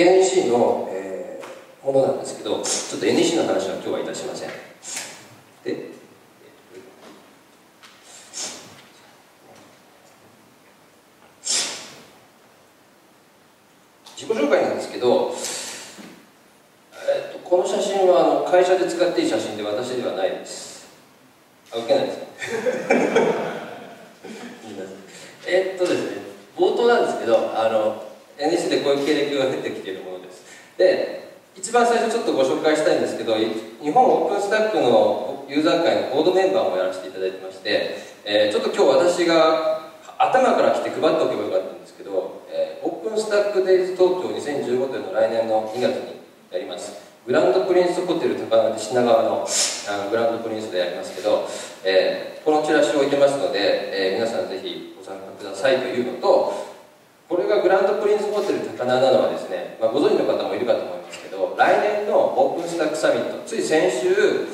NEC の、えー、ものなんですけどちょっと NEC の話は今日はいたしませんで自己紹介なんですけど、えっと、この写真はあの会社で使っていい写真で私ではないですあ受けないですえっとですね冒頭なんですけどあの NEC でこういう経歴が出てきているものですで一番最初ちょっとご紹介したいんですけど日本オープンスタックのユーザー会のボードメンバーもやらせていただいてまして、えー、ちょっと今日私が頭から来て配っておけばよかったんですけど、えー、オープンスタックデイズ東京2015というのを来年の2月にやります。グランドプリンスホテル高輪で品川のあのグランドプリンスでやりますけど、えー、このチラシを置いてますので、えー、皆さんぜひご参加くださいというのとこれがグランドプリンスホテル高輪なのはですね、まあ、ご存知の方もいるかと思います。けど来年のオープンスタックサミットつい先週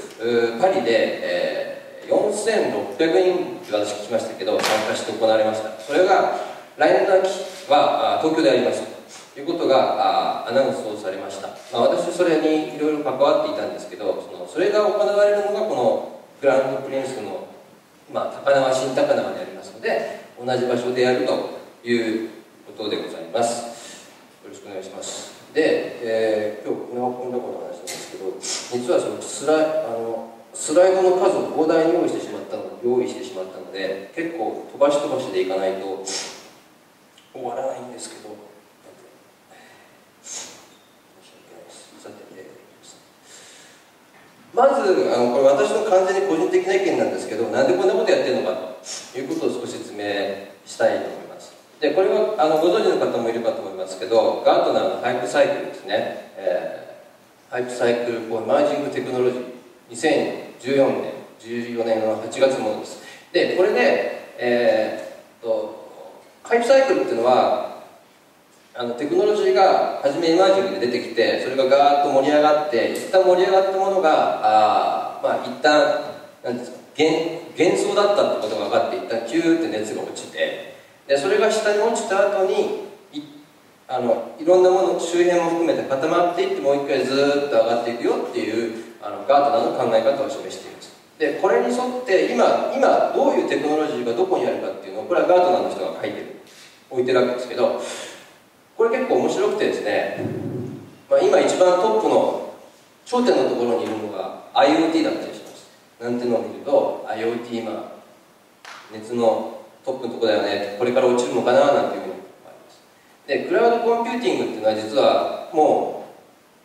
パリで、えー4600人私聞きましたけど参加して行われました。それが来年の秋は東京であります。ということがアナウンスをされました、まあ、私それにいろいろ関わっていたんですけどそのそれが行われるのがこのグランドプリンスの、まあ、高輪新高輪にありますので同じ場所でやるということでございます。よろしくお願いします。で、えー、今日こんなことの話なんですけど実はそのスライあのスライドの数を膨大に用意してしまったの用意してしまったので結構飛ばし飛ばしでいかないと終わらないんですけどまずあのこれ私の完全に個人的な意見なんですけどなんでこんなことやってるのかということを少し説明したいと思います。でこれはあのご存知の方もいるかと思いますけどガートナーのハイプサイクルですね、えー、 Hype Cycle for Emerging Technologies。2014年14年の8月ものです。でこれで、えー、とハイプサイクルっていうのはあのテクノロジーが初め emerging で出てきてそれがガーッと盛り上がって一旦盛り上がったものがあまあ一旦何ですか幻幻想だったってことが分かって一旦キューって熱が落ちてでそれが下に落ちた後にいあのいろんなもの周辺も含めて固まっていってもう一回ずっと上がっていくよっていうあのガートナーの考え方を示しています。でこれに沿って今今どういうテクノロジーがどこにあるかっていうのをこれはガートナーの人が書いてる置いてるわけですけどこれ結構面白くてですね、まあ、今一番トップの頂点のところにいるのが IoT だったりします。なんていうのを見ると IoT 今熱のトップのとこだよね。これから落ちるのかななんていうふうに思います。でクラウドコンピューティングっていうのは実はも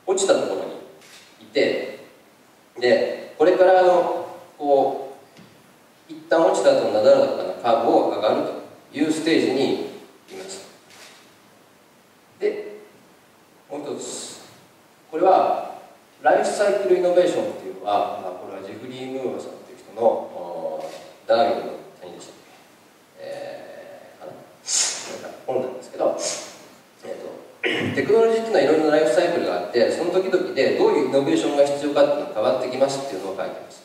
う落ちたところにいてでこれからのこう一旦落ちた後のなだらかなカーブを上がるというステージにいます。でもう一つ。これはライフサイクルイノベーションっていうのは、まあ、これはジェフリー・ムーアさんっていう人のダーウィンの何でしたっけ、えー、かな本なんですけど、えーとテクノロジーっていうのはいろいろなライフサイクルがあってその時々でどういうイノベーションが必要かっていうのが変わってきますっていうのを書いてます。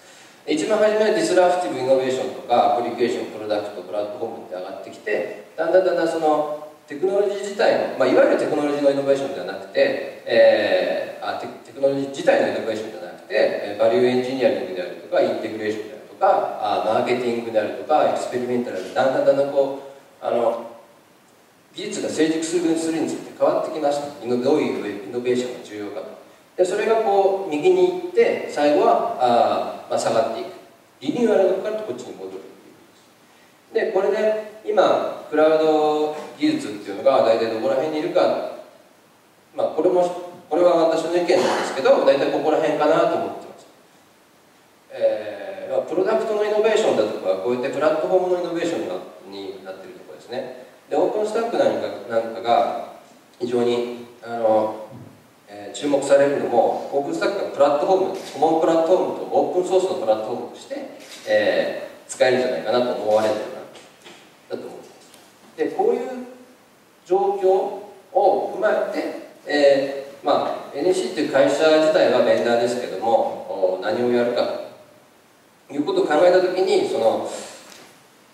一番初めはディスラフティブイノベーションとかアプリケーションプロダクトプラットフォームって上がってきてだんだんだんだんそのテクノロジー自体の、まあ、いわゆるテクノロジーのイノベーションではなくて、えー、あテクノロジー自体のイノベーションではなくて、 value engineering であるとかインテグレーションであるとかあマーケティングであるとかエクスペリメンタルでだんだんだんだんこうあの技術が成熟するするについて変わってきました。どういうイノベーションが重要かでそれがこう右に行って最後はあ、まあ、下がっていく。リニューアルのからとこっちに戻るっていう。でこれで今クラウド技術っていうのが大体どこら辺にいるか。まあこれもこれは私の意見なんですけど大体ここら辺かなと思ってます、えー、プロダクトのイノベーションだとかこういったプラットフォームのイノベーションになってるところですね。でオープンスタックなんかなんかが非常にあの、えー、注目されるのもオープンスタックがプラットフォームコモンプラットフォームとオープンソースのプラットフォームとして、えー、使えるんじゃないかなと思われてるなだと思いますでこういう状況を踏まえて、えーまあ、NEC っていう会社自体はベンダーですけども何をやるかということを考えた時にその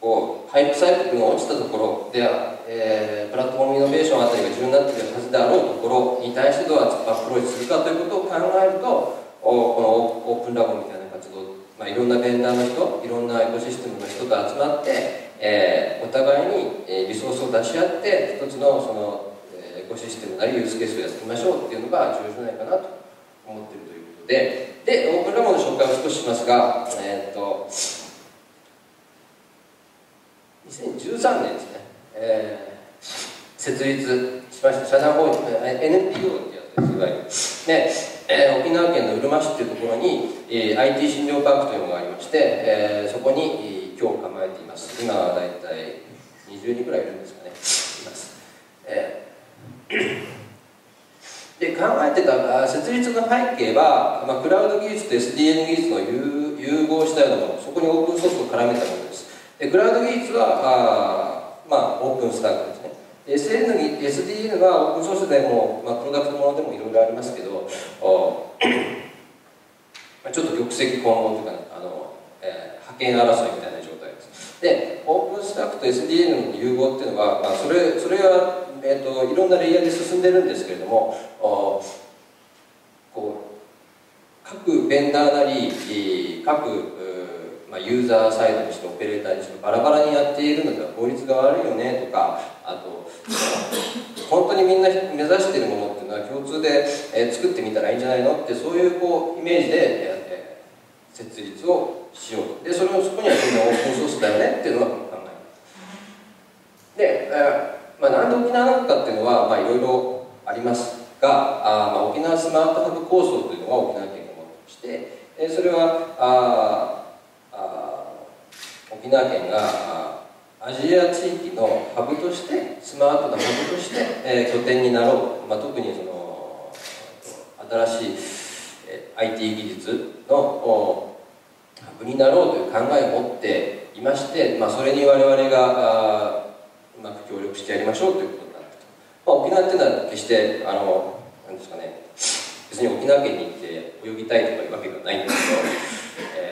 こうハイプサイクルが落ちたところでは、えー、プラットフォームイノベーションあたりが重要になっているはずであろうところに対してどうアプローチするかということを考えるとおこのオープンラボみたいな活動、まあ、いろんなベンダーの人いろんなエコシステムの人と集まって、えー、お互いにリソースを出し合って一つのそのエコシステムなりユースケースをやってみましょうっていうのが重要じゃないかなと思ってるということで。でオープンラボの紹介を少ししますが、えー、っと2013年ですね、えー、設立しました社団法人 NPO ってやつですいわゆる。で、えー、沖縄県のうるま市っていうところに、えー、IT 診療パークというのがありまして、えー、そこに、今日構えています。今は大体20人くらいいるんですかね。います、えー、で考えてた設立の背景は、まあ、クラウド技術と SDN 技術の融合したようなものそこにオープンソースを絡めたものです。でクラウド技術はあ、まあ、オープンスタックですね。SN SDN はオープンソースでも、まあ、プロダクトものでもいろいろありますけどちょっと玉石混合というか、あの、えー、覇権争いみたいな状態です。でオープンスタックと SDN の融合っていうのは、まあ、それそれは、えーと、いろんなレイヤーで進んでるんですけれどもこう各ベンダーなり各まあ、ユーザーサイドにしてオペレーターにしてバラバラにやっているのでは効率が悪いよねとかあと本当にみんな目指しているものっていうのは共通で、えー、作ってみたらいいんじゃないのってそういうこうイメージで、えー、設立をしようと。でそれをそこにはみんなオープンソースだよねっていうのが考えで、えーまあ、なんで沖縄なのかっていうのは、まあ、いろいろありますがあ、まあ、沖縄スマートハブ構想というのが沖縄県が持ってまして、えー、それはあ沖縄県がアジア地域のハブとしてスマートなハブとして、えー、拠点になろう、まあ、特にその新しい、IT 技術のハブになろうという考えを持っていまして、まあ、それに我々がうまく協力してやりましょうということになったと、まあ、沖縄っていうのは決してあのなんですかね。別に沖縄県に行って泳ぎたいとかいうわけではないんですけど、えー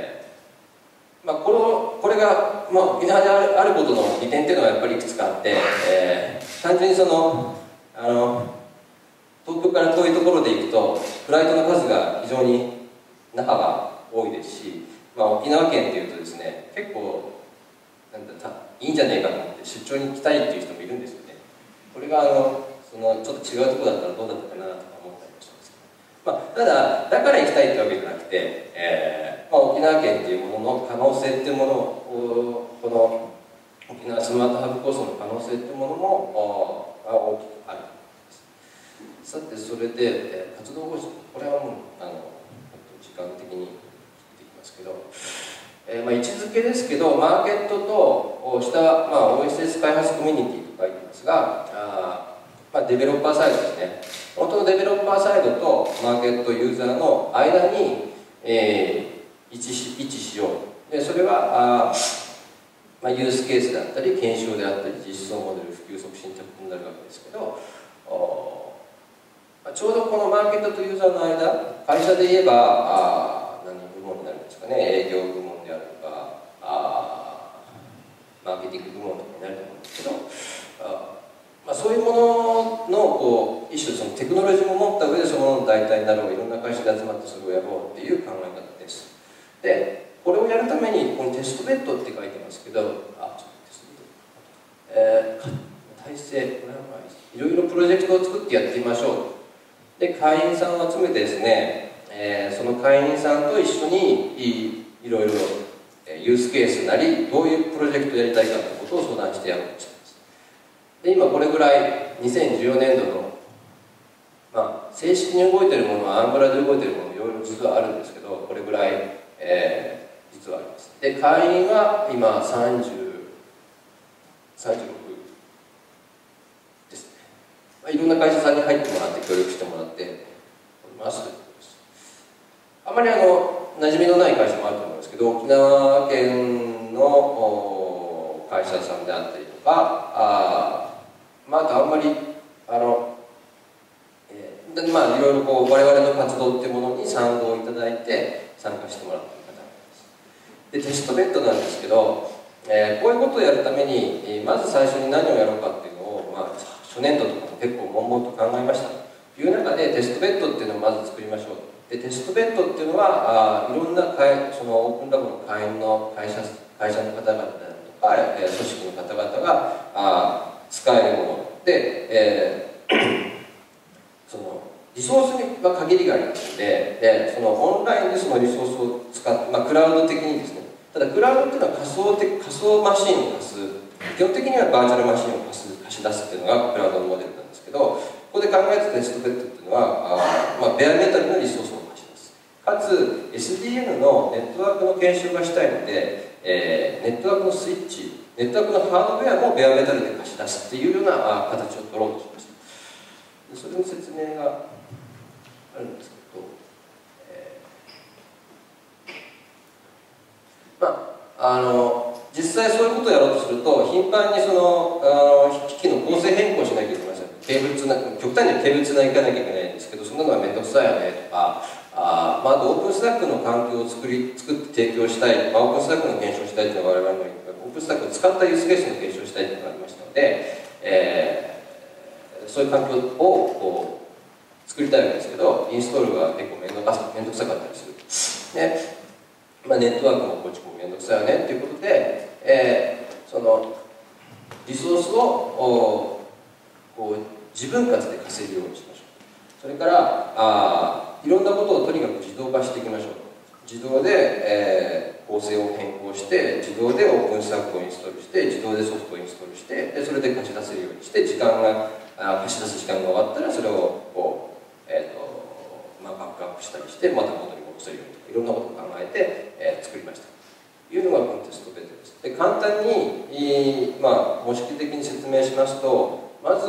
まあ、このこれが、まあ、沖縄であることの利点っていうのはやっぱりいくつかあって、えー、単純にそのあの東京から遠いところで行くとフライトの数が非常に那覇が多いですし、まあ、沖縄県っていうとですね結構なんだいいんじゃないかと思って出張に行きたいっていう人もいるんですよね。これがあのそのちょっと違うとこだったらどうだったかなとか思ったりもしますけど、まあ、ただだから行きたいってわけじゃなくて、えーまあ、沖縄県っていうものの可能性っていうものをこの沖縄スマートハブ構想の可能性っていうものも大きくあるさてそれで、活動方針これはもうあの時間的に聞いてきますけど、えー、まあ、位置づけですけどマーケットと下、まあ、OSS 開発コミュニティと書いてますがあ、まあ、デベロッパーサイドですね。本当のデベロッパーサイドとマーケットユーザーの間に、えー位置しよう。でそれはあ、まあ、ユースケースであったり検証であったり実装モデル普及促進ってことになるわけですけど、まあ、ちょうどこのマーケットとユーザーの間会社で言えばあ何部門になるんですかね。営業部門であるとかあマーケティング部門とかになると思うんですけどあまあ、そういうもののこう一種そのテクノロジーも持った上でそのものの代替になろう。いろんな会社で集まってそれをやろうっていう考え方。でこれをやるためにここにテストベッドって書いてますけどあちょっとテストベッド、えー、体制これはいろいろプロジェクトを作ってやってみましょう。で会員さんを集めてですね、えー、その会員さんと一緒にいいろいろユースケースなりどういうプロジェクトをやりたいかということを相談してやろうとしてます。で今これぐらい2014年度のまあ正式に動いてるものはアンブラで動いてるものいろいろ実はあるんですけどこれぐらいえー、実はあります。で会員は今3036ですね、まあ、いろんな会社さんに入ってもらって協力してもらっております。あまりあの馴染みのない会社もあると思うんですけど沖縄県の会社さんであったりとかあ,、まあ、あとあんまりあのまあいろいろこう我々の活動っていうものに賛同いただいて参加してもらっている方がいます。でテストベッドなんですけど、えー、こういうことをやるために、えー、まず最初に何をやろうかっていうのを、まあ、初年度とかも結構悶々と考えました。という中でテストベッドっていうのをまず作りましょう。でテストベッドっていうのはあいろんな会そのオープンラボの会員の会社会社の方々であるとか、えー、組織の方々があ使えるもの。で、えー、リソースには限りがありますのででそのオンラインでそのリソースを使って、まあ、クラウド的にですね。ただクラウドっていうのは仮想的仮想マシンを貸す。基本的にはバーチャルマシンを貸す貸し出すっていうのがクラウドのモデルなんですけどここで考えたテストベッドっていうのはあ、まあ、ベアメタルのリソースを貸し出す。かつ SDN のネットワークの検証がしたいので、えー、ネットワークのスイッチネットワークのハードウェアもベアメタルで貸し出すっていうような形を取ろうとしました。それの説明があるんですけど、えー、まああの実際そういうことをやろうとすると頻繁にそのあの機器の構成変更しなきゃいけません。ケーブルつな極端にはケーブルつなぎかなきゃいけないんですけどそんなのは面倒くさいよねとかあ,、まあ、あとオープンスタックの環境を作り作って提供したい、まあ、オープンスタックの検証したいというのは我々のオープンスタックを使ったユースケースの検証したいというのがありましたので、えー、そういう環境をこう作りたいわけですけどインストールが結構面倒か面倒くさかったりする。で、まあ、ネットワークの構築も面倒くさいよねっていうことで、えー、そのリソースをこう自分たちで稼ぐようにしましょう。それからあいろんなことをとにかく自動化していきましょう。自動で、えー、構成を変更して自動でオープンスタックをインストールして自動でソフトをインストールしてでそれで貸し出せるようにして時間があ貸し出す時間が終わったらそれをこうえーとまあ、バックアップしたりしてまた元に戻せるようにとかいろんなことを考えて、えー、作りました。というのがコンテストベッドです。で簡単に、まあ、模式的に説明しますとまず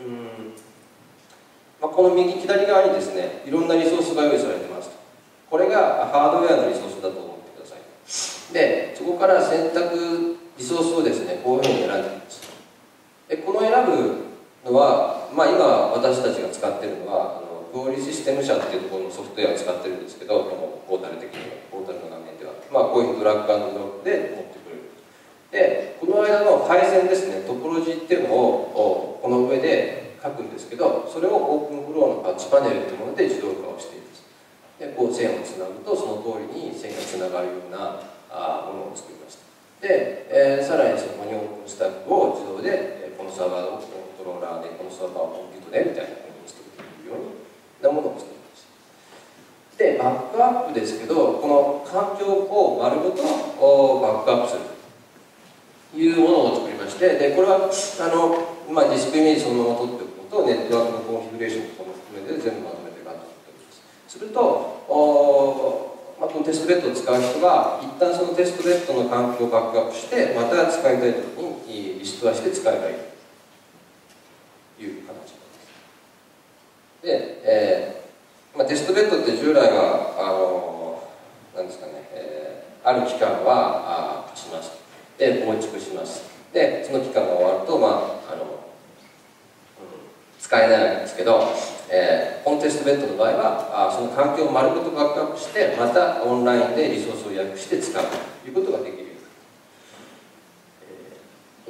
うん、まあ、この右左側にですねいろんなリソースが用意されてますこれがハードウェアのリソースだと思ってください。でそこから選択リソースをですねこういうふうに選んでいます。でこの選ぶのはまあ、今私たちが使ってるのはあの合理システム社っていうところのソフトウェアを使ってるんですけどこのポータル的にはポータルの画面では、まあ、こういうドラッグアンドロップで持ってくれる。でこの間の配線ですねトポロジーっていうのをこの上で書くんですけどそれをオープンフローのパッチパネルっていうもので自動化をしています。でこう線をつなぐとその通りに線がつながるようなあものを作りました。で、えー、さらにそこに OpenStack を自動で、このサーバーをコントローラーでこのサーバーを compute でみたいなふうにしてくようなものを作りましたでバックアップですけどこの環境を丸ごとバックアップするというものを作りましてでこれはあの、まあ、ディスプレイイメージそのまま取っておくことネットワークのコンフィグレーションとかも含めて全部まとめてガッと取っておきます。するとおまあ、このテストベッドを使う人が一旦そのテストベッドの環境をバックアップしてまた使いたい時にリストアして使えばいいいう形で、えーまあ、テストベッドって従来はあのなんですかね、えー、ある期間はあし。ますで構築します。でその期間が終わると、まああのうん、使えないわけですけど、えー、コンテストベッドの場合はあその環境を丸ごとバックアップしてまたオンラインでリソースを訳して使うということができるようになる、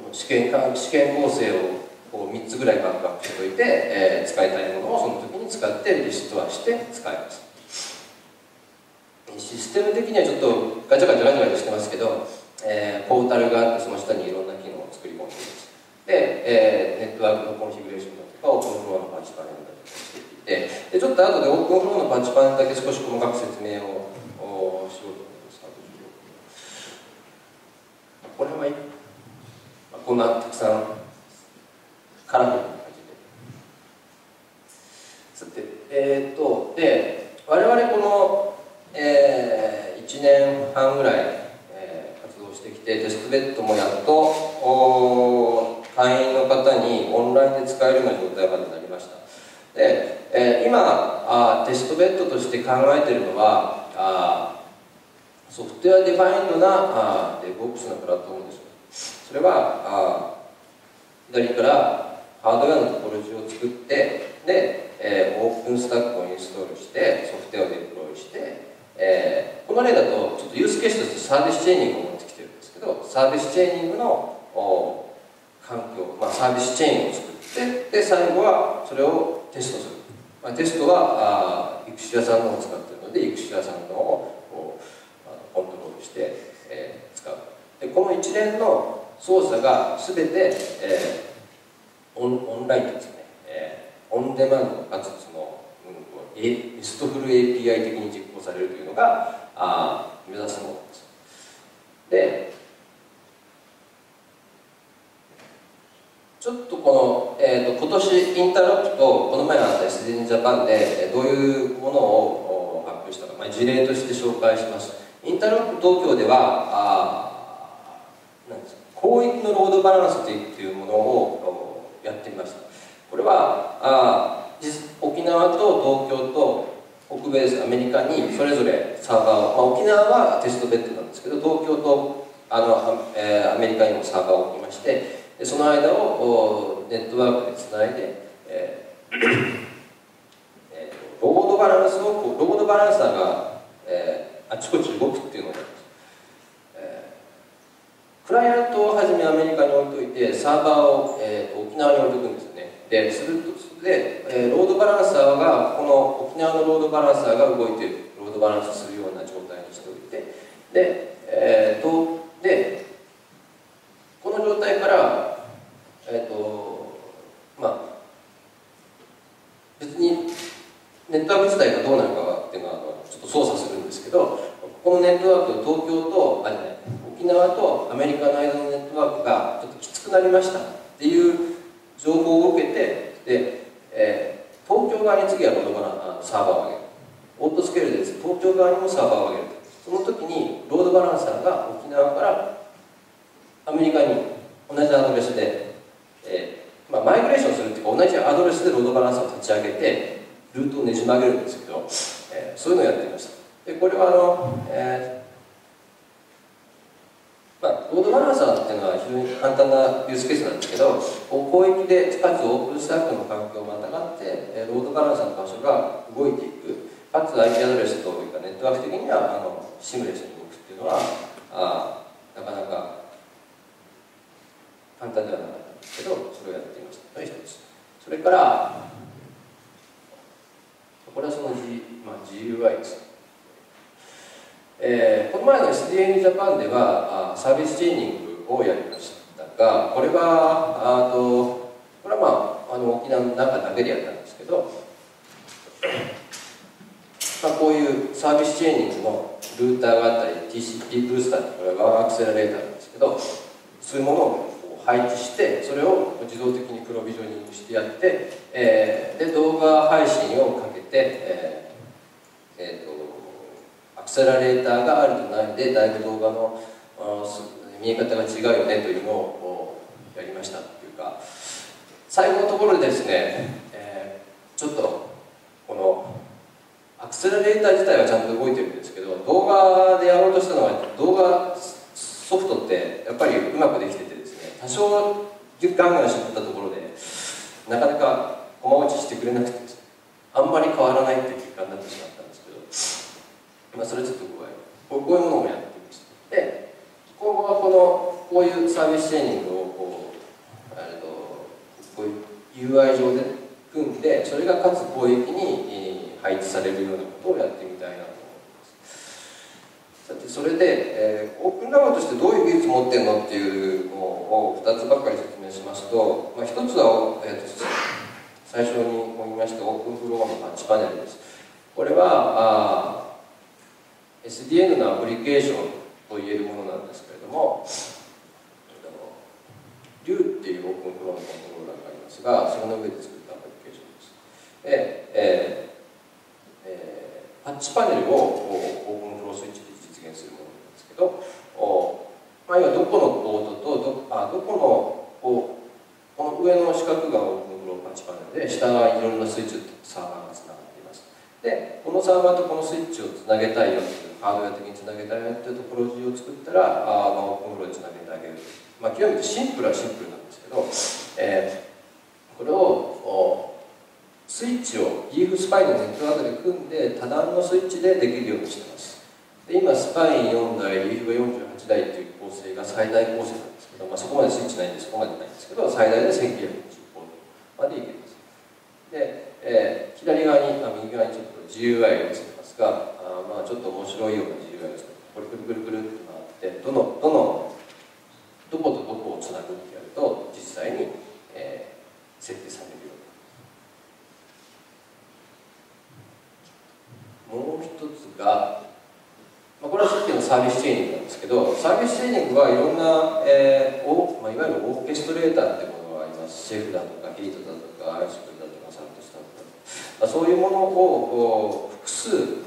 えー、試験試験構成をこう3つぐらいバックアップしておいて、えー、使いたいものをその時に使ってリストアして使います。システム的にはちょっとガチャガチャガチャガチャしてますけど、えー、ポータルがあってその下にいろんな機能を作り込んでいます。で、えー、ネットワークのコンフィグレーションだとか OpenFlow のパンチパネルだとかしていてでちょっと後で OpenFlow のパッチパネルだけ少し細かく説明をしようと思いますこれはいいこんなたくさんカラフルな感じでさてえー、っとで我々この、えー、1年半ぐらい、えー、活動してきてテストベッドもやっと会員の方にオンラインで使えるような状態までなりました。で、えー、今あテストベッドとして考えているのはあ Software Defined なあ DevOps のプラットフォームです。それはあ左からハードウェアのトポロジーを作ってで、えー、 OpenStack をインストールしてソフトウェアをデプロイして、えー、この例だとちょっとユースケースとして service chaining を持ってきてるんですけど service chaining の環境、まあ、 service chain を作ってで最後はそれをテストする、まあ、テストはあイクシアさんのを使ってるのでイクシアさんのをコントロールして、えー、使うでこの一連の操作が全て、えー、オンオンラインですね、えー、オンデマンドかつその、うん、リストフル API 的に実行されるというのがあ目指すものです。でちょっとこの、えーと、今年インターラプとこの前あった SDN ジャパンでどういうものを発表したか、まあ、事例として紹介します。インターラプ東京ではあなんです広域のロードバランスというものをやってみました。これはあ沖縄と東京と北米アメリカにそれぞれサーバーを、まあ、沖縄はテストベッドなんですけど東京とあの、えー、アメリカにもサーバーを置きましてでその間をネットワークでつないで、えーえー、ロードバランスをロードバランサーが、えー、あちこち動くっていうのがあります、えー、クライアントをはじめアメリカに置いといてサーバーを、えー、沖縄に置いとくんですよね。でする。とで、えー、ロードバランサーがこの沖縄のロードバランサーが動いてる。ロードバランスするような状態にしておいて。で,、えー、とでこの状態からえっ、ー、とまあ別にネットワーク自体がどうなるかっていうのはちょっと操作するんですけどこのネットワーク東京とあじゃない。沖縄とアメリカの間のネットワークがちょっときつくなりましたっていう情報を受けてで、えー、東京側に次はロードバランサーバーを上げる。オートスケールで東京側にもサーバーを上げるその時にロードバランサーが沖縄からアメリカに同じアドレスで、えーまあ、マイグレーションするっていうか同じアドレスでロードバランサーを立ち上げてルートをねじ曲げるんですけど、えー、そういうのをやってみました。でこれはあの、えーまあ、ロードバランサーっていうのは非常に簡単なユースケースなんですけど広域でかつオープンスタックの環境をまたがってロードバランサーの場所が動いていく。かつ IP アドレスというかネットワーク的にはあのシムレスに動くっていうのはあなかなか簡単ではなかったんですけどそれをやっていました。の一つ。それからこれはその、G まあ、GUI です。えー、この前の SDN ジャパンではあサービスチェーニングをやりましたがこれはあとこれはまああの沖縄の中だけでやったんですけど、まあ、こういうサービスチェーニングのルーターがあったり TCP ブースターってこれはアクセラレーターなんですけどそういうものを配置してそれを自動的にプロビジョニングしてやって、えー、で動画配信をかけて、えーえーと、アクセラレーターがあるとないでだいぶ動画の見え方が違うよねというのをやりましたっていうか。最後のところでですね、えー、ちょっとこのアクセラレーター自体はちゃんと動いてるんですけど動画でやろうとしたのは動画ソフトってやっぱりうまくできててですね多少ガンガン絞ったところでなかなか駒落ちしてくれなくてあんまり変わらないっていう結果になってしまったんですけど、まあ、それちょっと怖い。こういうものもやってました。で今後はこのこういうサービスチェーニングをこうあとこういう UI 上で組んでそれがかつ広域に配置されるようなことをやってみたいなとさてそれで、えー、オープンラボとしてどういう技術持ってるのっていうのを2つばっかり説明しますと、まあ、1つは、えーと、最初にも言いましたオープンフロアのタッチパネルです。これはあ SDN のアプリケーションと言えるものなんですけれどもリューっていうオープンフロアのコントローラーがありますがその上で作ったアプリケーションです。で、えーえー、タッチパネルをオープンフロースイッチで実現するものなんですけどお、まあ、要はどこのポートとどあどこのここの上の四角がオープンフローパンチパネルで下はいろんなスイッチとサーバーがつながっています。でこのサーバーとこのスイッチをつなげたいよハードウェア的につなげたいよっていうトポロジーを作ったらあ、まあ、オープンフローにつなげてあげる。まあ、極めてシンプルはシンプルなんですけど、えー、これをスイッチを EF スパイのネットワークで組んで多段のスイッチでできるようにしてます。で今スパイン4台 EF が48台っていう構性が最大構成なんですけど、まあ、そこまでスイッチないんでそこまでないんですけど最大で1920ポまでいけます。で、えー、左側にあ右側にちょっと GUI をつけますがあまあちょっと面白いような GUI をつけてこれくるくるくるって回ってどのどのどことどこをつなぐってやると実際に、えー、設定されるようにもう一つがまあ、これはさっきのサービスチェーニングなんですけどサービスチェーニングはいろんな、えーおまあ、いわゆるオーケストレーターってものがあります。シェフだとかヒートだとかアイスクリだとかサントスだとか、まあ、そういうものを複数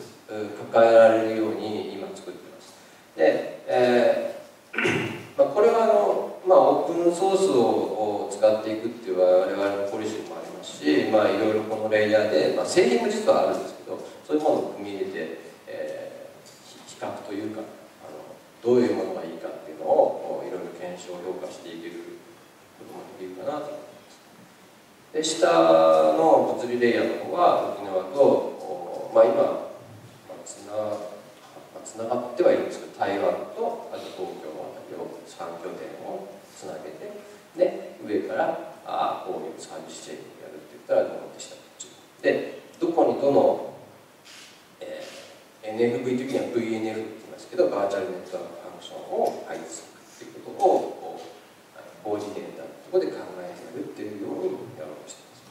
抱えられるように今作ってます。で、えーまあ、これはあの、まあ、オープンソースを使っていくっていう我々のポリシーもありますし、まあ、いろいろこのレイヤーで、まあ、製品も実はあるんですけどそういうものを組み入れて比較というかあのどういうものがいいかっていうのをいろいろ検証評価していけることもできるかなと思います。で下の物理レイヤーの方は沖縄と、まあ、今、つな、がってはいるんですけど台湾とあと東京の辺りを3拠点をつなげてで上からあこういう service chain をやるって言ったらどうでしたでどこにどの NFV 的には VNF って言いますけど Virtual Network Function を配置するっていうことをコーディネーターのところで考えてやるっていうようにやろうとしています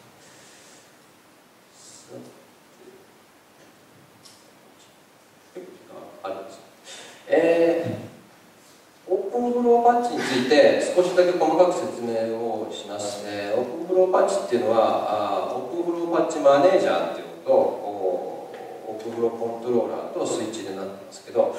あるんですえー、オープンフローパッチについて少しだけ細かく説明をします、えー、オープンフローパッチっていうのはあオープンフローパッチマネージャーっていうのとフローコントローラーとスイッチでなってますけど、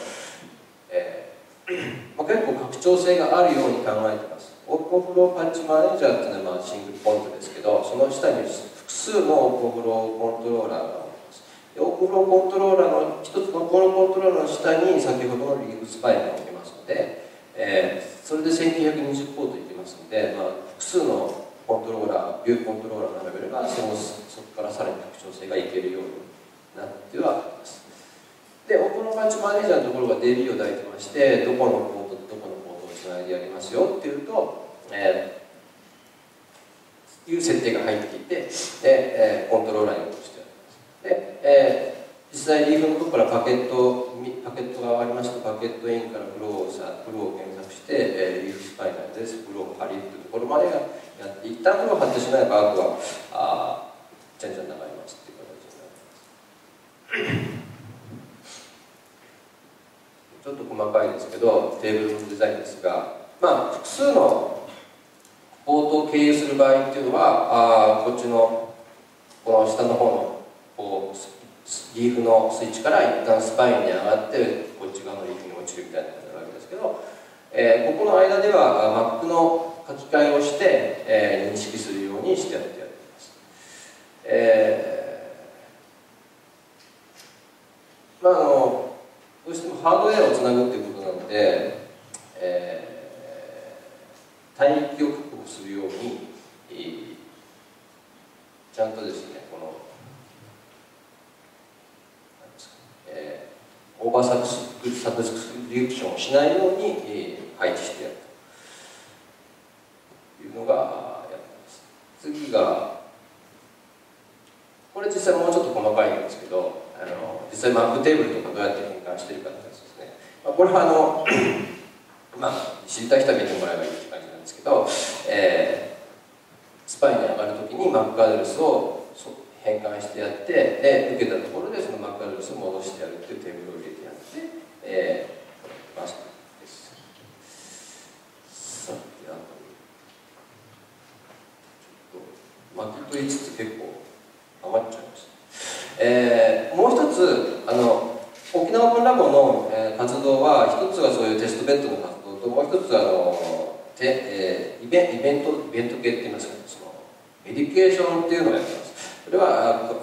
えーまあ、結構拡張性があるように考えてますオープンフローパッチマネージャーっていうのはまあシングルポイントですけどその下に複数のオープンフローコントローラーがあります。オープンフローコントローラーの一つのこのコントローラーの下に先ほどのリーグスパイが置けますので、えー、それで1920ポートいきますので、まあ、複数のコントローラービューコントローラー並べればそのそこからさらに拡張性がいけるようになってはいます。でオープンパンチマネージャーのところが DB を抱いてましてどこのポートどこのポートをつないでやりますよっていうと、えー、いう設定が入っていてで、えー、コントローラーに落としてあります。で、えー、実際リーフのところからパケットパケットがありましてパケットインからフローをさフローを検索して、えー、リーフスパイナーですフローを貼りっていうところまでがやって一旦フローを貼ってしまえばあとはあじゃんじゃん流れます。ちょっと細かいですけどテーブルのデザインですがまあ複数のポートを経由する場合っていうのはあこっちのこの下の方のこうリーフのスイッチから一旦スパインに上がってこっち側のリーフに落ちるみたいな感じになるわけですけど、えー、ここの間では Mac の書き換えをして、えー、認識するようにしてやってやってます。えーまあ、あのどうしてもハードウェアをつなぐっていうことなので、えー、帯域を確保するように、えー、ちゃんとですねこのえー、 over subs subscription をしないように、え、配置してやるというのがやってます。次がこれ実際もうちょっと細かいんですけどあの実際 MAC テーブルとかどうやって変換してるかってやつですね、まあ、これはあの まあ知りたい人は見てもらえばいいって感じなんですけど、えー、スパイに上がるときにマックアドレスを変換してやってで受けたところでそのマックアドレスを戻してやるっていうテーブルを入れてやって、えー、マスクですさてあとちょっとマックと言いつつ結構余っちゃいましたえー、もう一つあの沖縄本ラボの、えー、活動は一つはそういうテストベッドの活動ともう一つあのて、えー、イベイベントイベント系って言いますか、そのメディケーションっていうのをやってます。それはあ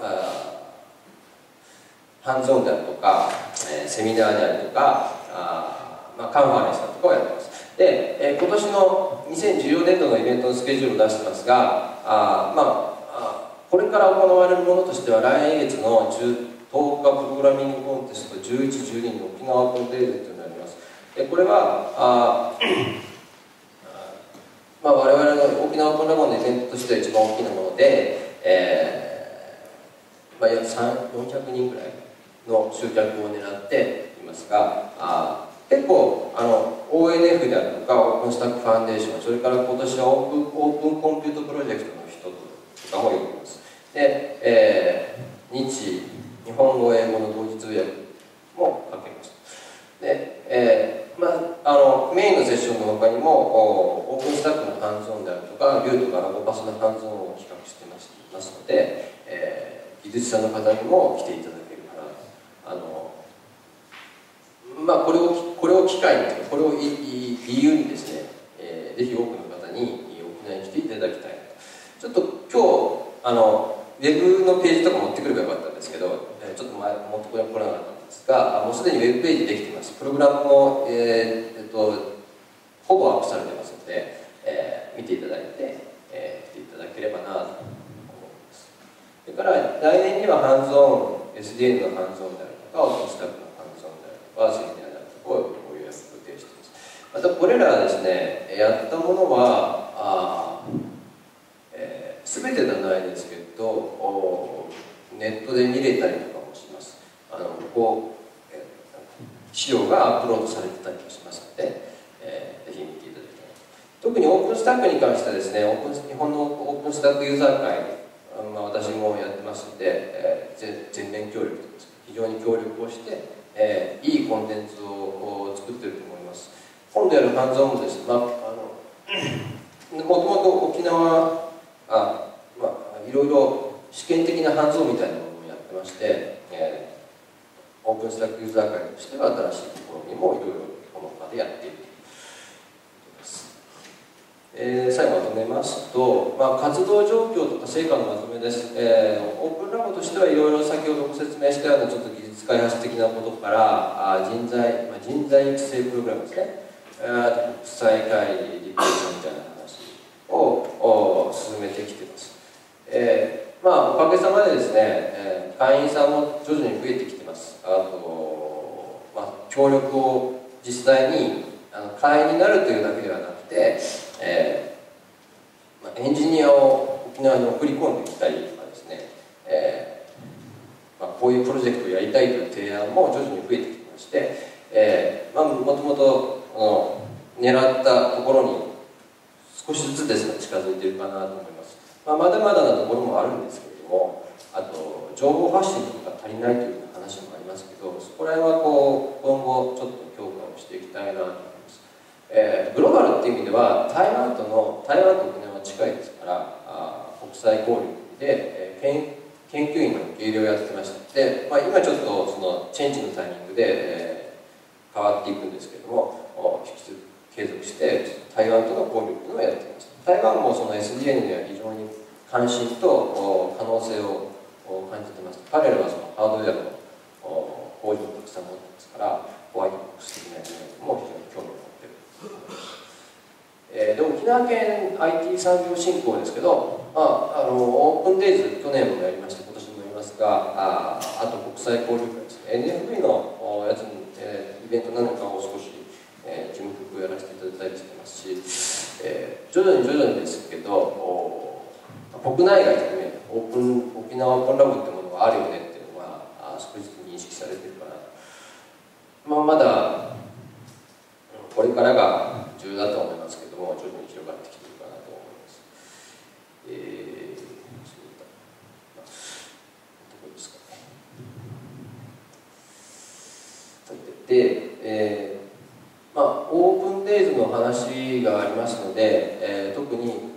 ハンズオンであるとか、えー、セミナーであるとかあ、まあ、カンファレンスだとかをやってます。で、えー、今年の2014年度のイベントのスケジュールを出してますがあまあこれから行われるものとしては来月の10 10日プログラミングコンテスト11、12に沖縄コンテーゼントになります。でこれはあまあ、我々の沖縄コンラボのイベントとしては一番大きなもので、えーまあ、約400人ぐらいの集客を狙っていますがあ結構あの ONF であるとかオープンスタックファンデーションそれから今年はオープンオープンコンピュートプロジェクトの人とかもいます。で、えー、日日本語英語の同時通訳もかけます。で、えーまあ、あのメインのセッションの他にもオープンスタックのハンズオンであるとかビューとかラボパスのハンズオンを企画してますので、えー、技術者の方にも来ていただけるからあのまあこれをこれを機会にこれを理由にですね、えー、ぜひ多くの方に沖縄に来ていただきたいちょっと今日あのウェブのページとか持ってくればよかったんですけど、えー、ちょっと前持ってこなかったですがもうすでにウェブページできています。プログラムも、えーえっと、ほぼアップされてますので、えー、見ていただいて、えー、来ていただければなと思います。それから来年にはハンズオン SDN のハンズオンであるとかオープンスタッフのハンズオンであるとかセミナーであるとかを予約予定していますまたこれらですねやったものはあ、えー、全てではないですけどネットで見れたりとかもしますあのこう、えー、資料がアップロードされてたりもしますので、えー、ぜひ見ていただきたい特にオープンスタックに関してはですねオープン日本のオープンスタックユーザー会まあ、私もやってますので、えー、全面協力非常に協力をして、えー、いいコンテンツを作ってると思います今度やるハンズオンもです、まあ、あのもともと沖縄あ、まあ、いろいろ試験的なハンズオンみたいなものをやってまして、えー、オープンスタックユーザー会としては新しいところにもいろいろこの場でやっているえー、最後すと、まあ、活動状況とか成果のまとめです、えー、オープンラボとしてはいろいろ先ほどご説明したようなちょっと技術開発的なことからあ人材、まあ、人材育成プログラムですね。国際会議リポートみたいな話を進めてきてます、えー、まあおかげさまでですね、えー、会員さんも徐々に増えてきてます。あと、まあ、協力を実際にあの会員になるというだけではなくてえー、エンジニアを沖縄に送り込んできたりとかですね、えーまあ、こういうプロジェクトをやりたいという提案も徐々に増えてきまして、えーまあ、もともとの狙ったところに少しずつですが近づいているかなと思います、まあ、まだまだなところもあるんですけれどもあと情報発信とか足りないという話もありますけどそこら辺はこう今後ちょっと強化をしていきたいなと思います。えー、グローバルっていう意味では台湾との台湾と沖縄は近いですからあ国際交流で、えー、研研究員の受け入れをやってましたで、まあ、今ちょっとそのチェンジのタイミングで、えー、変わっていくんですけれども引き続き継続して台湾との交流っていうのをやっています台湾もその SDN には非常に関心と可能性を感じてます彼らはそのハードウェアの工場をたくさん持ってますからホワイトボックス的なエレメントも非常に興味をえー、で沖縄県 IT 産業振興ですけど、まあ、あのオープンデイズ去年もやりまして今年もやりますがああと国際交流会ですね。NFV のやつに、えー、イベントなのかを少し、えー、事務局をやらせていただいたりしてますし、えー、徐々に徐々にですけど国内外含めオープン沖縄オープンラボってものがあるよねっていうのが少しずつ認識されてるかなまあ、まだこれからが重要だと思いますけども徐々に広がってきてるかなと思います。えー、そういったですかね。で、えー、まあオープンデイズの話がありますので、えー、特に、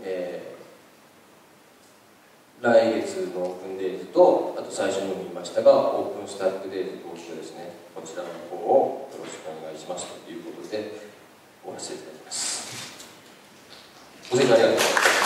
来月のオープンデイズとあと最初にも言いましたがオープンスタックデイズ投資ですねこちらの方をよろしくお願いしますということで終わらせていただきます。ご清聴ありがとうございました。